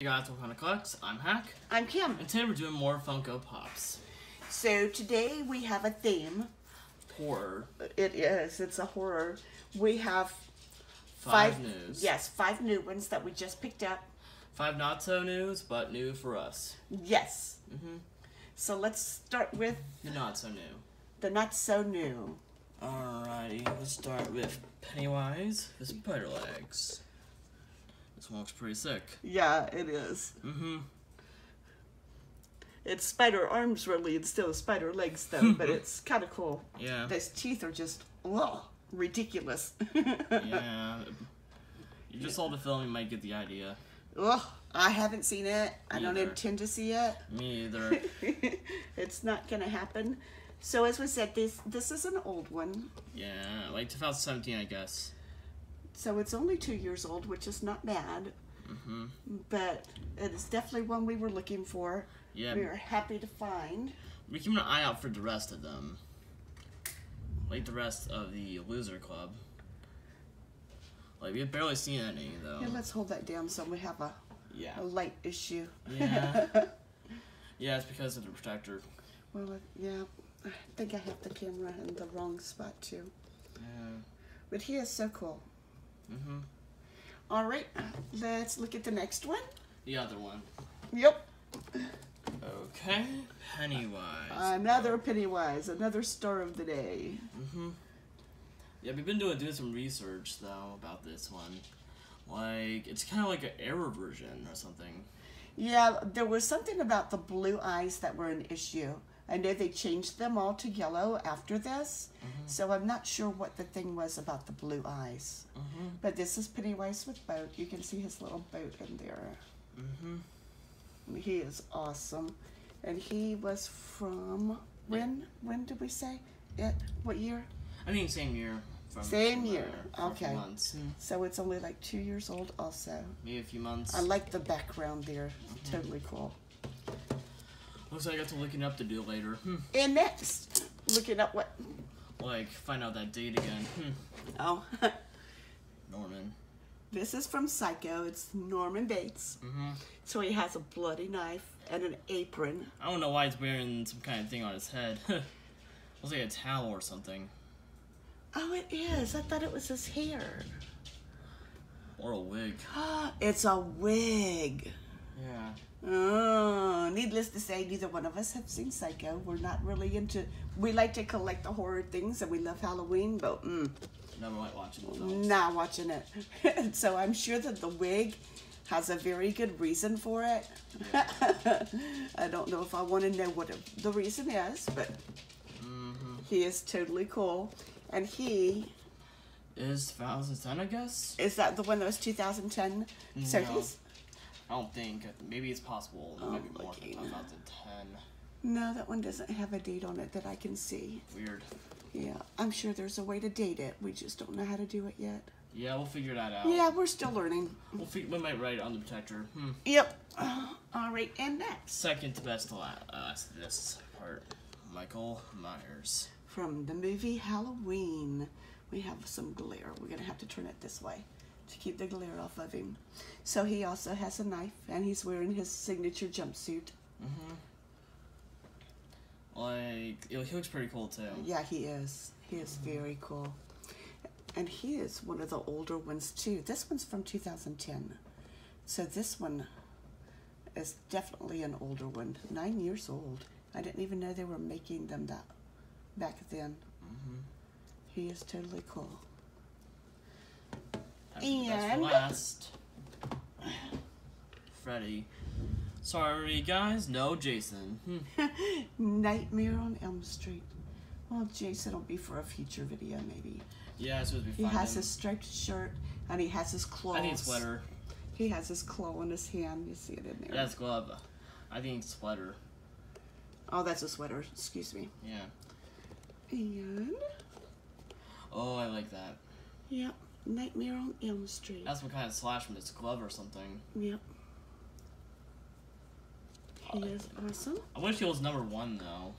Hey guys, welcome to Collects. I'm Hak, I'm Kim. and today we're doing more Funko Pops. So today we have a theme. Horror. It is. It's a horror. We have Five, news. Yes, five new ones that we just picked up. Five not so news, but new for us. Yes. Mm-hmm. So let's start with The not so new. the not so new. Alrighty, let's start with Pennywise, the spider legs. Looks pretty sick. Yeah, it is. Mm-hmm. It's spider arms really instead of spider legs though, but it's kind of cool. Yeah. Those teeth are just ugh, ridiculous. yeah. You just saw the film, you might get the idea. Ugh, I haven't seen it. I don't Neither. intend to see it. Me either. it's not gonna happen. So as we said, this this is an old one. yeah, like 2017, I guess. So it's only two years old, which is not bad. Mm-hmm. But it is definitely one we were looking for. Yeah, We are happy to find. we keep an eye out for the rest of them. Like the rest of the Loser Club. Like, we've barely seen any, though. Here, let's hold that down so we have a, Yeah. a light issue. Yeah. Yeah, it's because of the protector. well, uh, yeah, I think I have the camera in the wrong spot too. Yeah. But he is so cool. Mm-hmm. All right, let's look at the next one. The other one. Yep, Okay. Pennywise. another Pennywise, another star of the day. Mm-hmm. Yeah, we've been doing doing some research though about this one. Like, it's kind of like an error version or something. Yeah, there was something about the blue eyes that were an issue. I know they changed them all to yellow after this, so I'm not sure what the thing was about the blue eyes. Mm-hmm. But this is Pennywise with boat. You can see his little boat in there. Mm-hmm. He is awesome, and he was from when? When did we say it? What year? I mean, same year. From, Same from, year, for a few okay. months. Hmm. So it's only like two years old. Also, Maybe a few months. I like the background there. Totally cool. Looks like I got to looking up to do later. Hmm. And next, looking up what? Like, find out that date again. Hmm. Oh. Norman. This is from Psycho. It's Norman Bates. Mm-hmm. So he has a bloody knife and an apron. I don't know why he's wearing some kind of thing on his head. Looks like a towel or something. Oh, it is. I thought it was his hair. Or a wig. It's a wig. Yeah. Oh, needless to say, neither one of us have seen Psycho. We're not really into. We like to collect the horror things, and we love Halloween, but mm, Never might watch it. not watching it. so I'm sure that the wig has a very good reason for it. I don't know if I want to know what it, the reason is, but Mm-hmm. he is totally cool. And he Is 2010, I guess? is that the one that was 2010. So he's I don't think. Maybe it's possible. Oh, Maybe more than 2010. no, that one doesn't have a date on it that I can see. Weird. Yeah, I'm sure there's a way to date it. We just don't know how to do it yet. Yeah, we'll figure that out. Yeah, we're still learning. We'll we might write it on the protector. Hmm. Yep. all right, and next Second to best to la- uh, this part. Michael Myers. from the movie Halloween, we have some glare. We're gonna have to turn it this way to keep the glare off of him. So he also has a knife, and he's wearing his signature jumpsuit. Mm-hmm. Like, he looks pretty cool too. Yeah, he is. He is mm-hmm. very cool. And he is one of the older ones too. This one's from 2010. So this one is definitely an older one. Nine years old. I didn't even know they were making them that back then. Mm-hmm. He is totally cool. That's the best for And- last. Freddy. Sorry, guys. No Jason. Hmm. Nightmare on Elm Street. Well, Jason will be for a future video maybe. Yeah, as soon as we He has him. his striped shirt and he has his claws. I think it's sweater. He has his claw in his hand. You see it in there. That's glove. I think sweater. Oh, that's a sweater. Excuse me. Yeah. And Oh, I like that. yep, Nightmare on Elm Street. That's what kind of slash from it's glove or something. Yep. He is awesome. I wish he was number one though.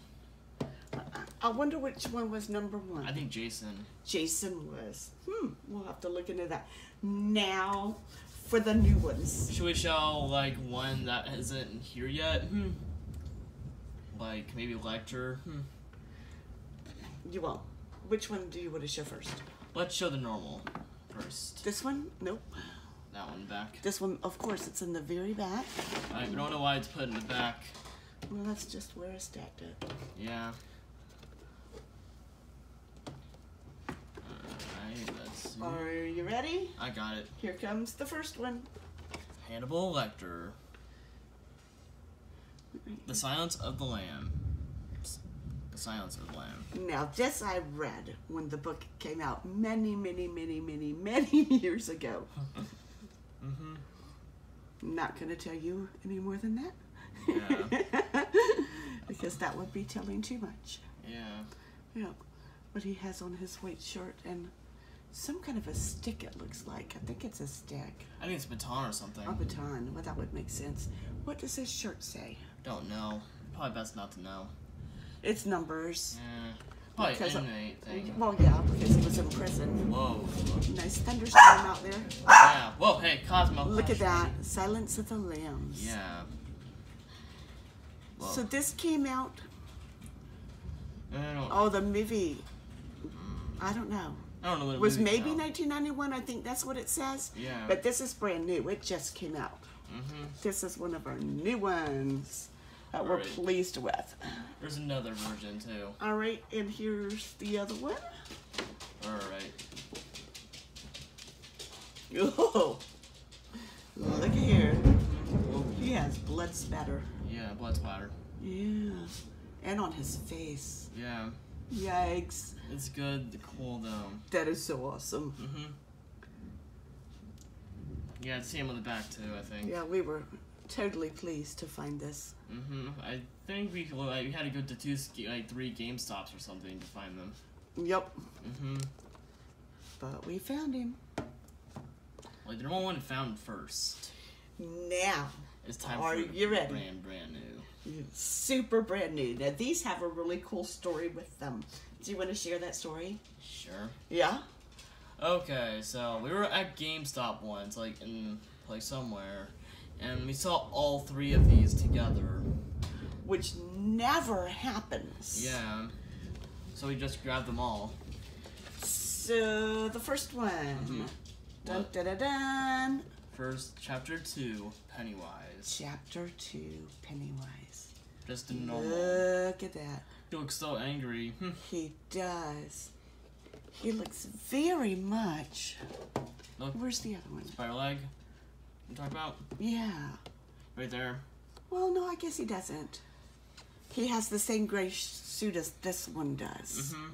I wonder which one was number one. I think Jason. Jason was. Hmm. We'll have to look into that. Now for the new ones. Should we show like one that isn't here yet? Hmm. Like maybe Lecter. Hmm. You will. Which one do you want to show first? Let's show the normal first. This one? Nope. That one back. This one, of course, it's in the very back. I don't know why it's put in the back. Well, that's just where I stacked it. Yeah. Alright, let's see. Are you ready? I got it. Here comes the first one. Hannibal Lecter. The Silence of the Lambs. The Silence of the Lamb. Now, this I read when the book came out many, many, many, many, many years ago. Mm-hmm. Not going to tell you any more than that. Yeah. because that would be telling too much. Yeah. Yeah. But he has on his white shirt and some kind of a stick, it looks like. I think it's a stick. I think it's a baton or something. A baton. Well, that would make sense. What does his shirt say? Don't know. Probably best not to know. It's numbers. Yeah. Probably Because of- thing. Well, yeah, because he was in prison. Whoa. Nice thunderstorm out there. Yeah. Whoa, hey, Cosmo. Look at that. Silence of the Lambs. Yeah. Whoa. So this came out. I don't, Oh, the movie. I don't know. I don't know what it was maybe 1991. I think that's what it says. Yeah. But this is brand new. It just came out. Mm-hmm. This is one of our new ones that we're Right. pleased with. There's another version too. All right, and here's the other one. Alright. Oh, look here. He has blood spatter. Yeah, blood splatter. Yeah, and on his face. Yeah. Yikes! It's good, the cool though. That is so awesome. Mm-hmm. Yeah, see him on the back too, I think. Yeah, we were totally pleased to find this. Mm-hmm. I think we like, we had to go to two like three GameStops or something to find them. Yep, Mm-hmm. but we found him. Like the normal one found first. Now, It's time Are for you ready? brand brand new. super brand new. Now these have a really cool story with them. Do you want to share that story? Sure. Yeah. Okay, so we were at GameStop once, like in like somewhere, and we saw all three of these together. Which never happens. Yeah. So we just grabbed them all. So the first one. Mhm. Dun dun dun. First, chapter two, Pennywise. Chapter two, Pennywise. Just a normal. Look at that. He looks so angry. Hmm. He does. He looks very much. Look. Where's the other one? Spider leg. Talking about? Yeah. Right there. Well, no, I guess he doesn't. He has the same gray suit as this one does. Mm-hmm.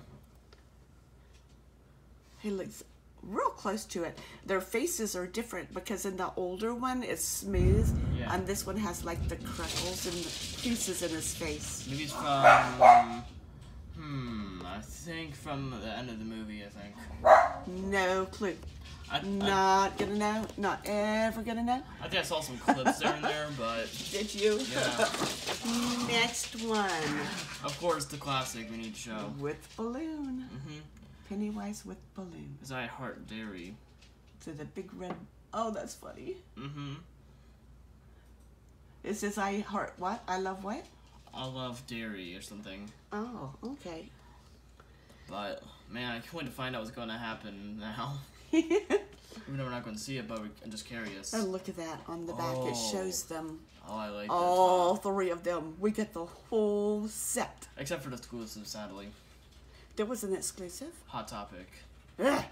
He looks real close to it. Their faces are different because in the older one it's smooth, Yeah. and this one has like the creckles and the pieces in his face. Maybe it's from. Hmm. I think from the end of the movie. I think. No clue. I, I, Not gonna know. Not ever gonna know. I think I saw some clips there and there, but Did you? yeah. Next one Of course, the classic we need to show. with balloon. Mm-hmm. Pennywise with balloon. Is I Heart Derry. To the big red. Oh, that's funny. Mm-hmm. It says I heart what? I love what? I love dairy or something. Oh, okay. But man, I can't wait to find out what's going to happen now. Even though we're not going to see it, but we- I'm just curious. and look at that on the back. It Oh. shows them Oh, I like all three of them. We get the whole set. Except for the exclusive, sadly. There was an exclusive. Hot Topic. Ugh.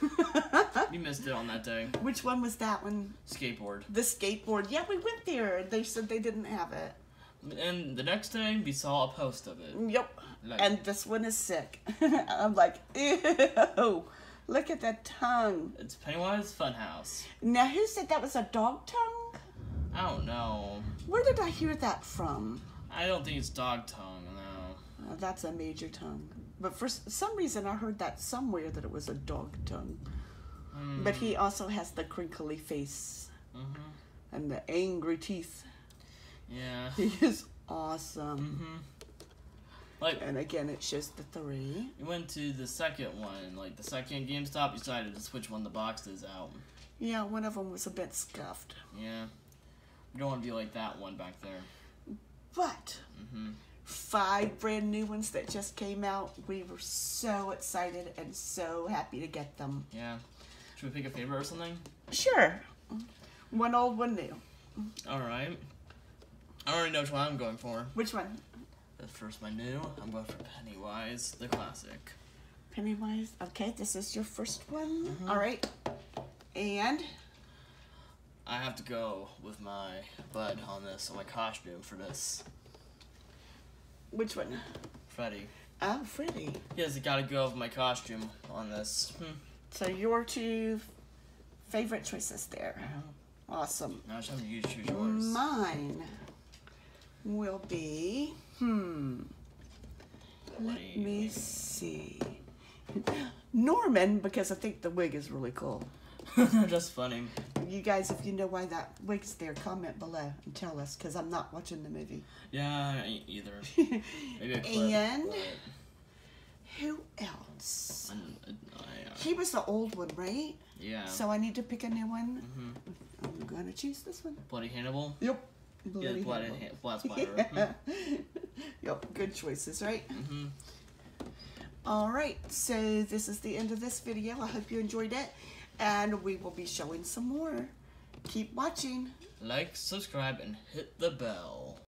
We missed it on that day. Which one was that one? Skateboard. The skateboard. Yeah, we went there. They said they didn't have it. And the next day, we saw a post of it. Yep. Like, And this one is sick. I'm like, ew. Look at that tongue. it's Pennywise Funhouse. Now, who said that was a dog tongue? I don't know. Where did I hear that from? I don't think it's dog tongue, no. Uh, that's a major tongue. But for some reason, I heard that somewhere that it was a dog tongue. Mm, But he also has the crinkly face Mm-hmm. and the angry teeth. Yeah. He is awesome. Mm-hmm. Like, And again, it shows the three. we went to the second one, like the second GameStop, You decided to switch one of the boxes out. Yeah, one of them was a bit scuffed. Yeah. We don't want to be like that one back there. But hmm five brand new ones that just came out. We were so excited and so happy to get them. Yeah. Should we pick a favorite or something? Sure. One old, one new. Alright. I already know which one I'm going for. Which one? First, my new, I'm going for Pennywise, the classic. Pennywise. Okay, this is your first one. All right. And I have to go with my bud on this, on my costume for this. which one? Freddy. Oh, Freddy. Yes, I gotta go with my costume on this. Hmm. So your two favorite choices there. Awesome. Now it's time you choose yours. Mine will be hmm. Let What do you me see. Norman, because I think the wig is really cool. Just funny. You guys, if you know why that wig's there, comment below and tell us, because I'm not watching the movie. Yeah, I ain't either. Maybe a clip. And- Who else? I- I- I- He was the old one, right? yeah. So I need to pick a new one. hmm I'm gonna choose this one. Bloody Hannibal. Yep. Yeah, blood, Hannibal. ha- blood splatter. Yeah. yep, good choices, right? hmm All right, so this is the end of this video. I hope you enjoyed it, and we will be showing some more. Keep watching. Like, subscribe, and hit the bell.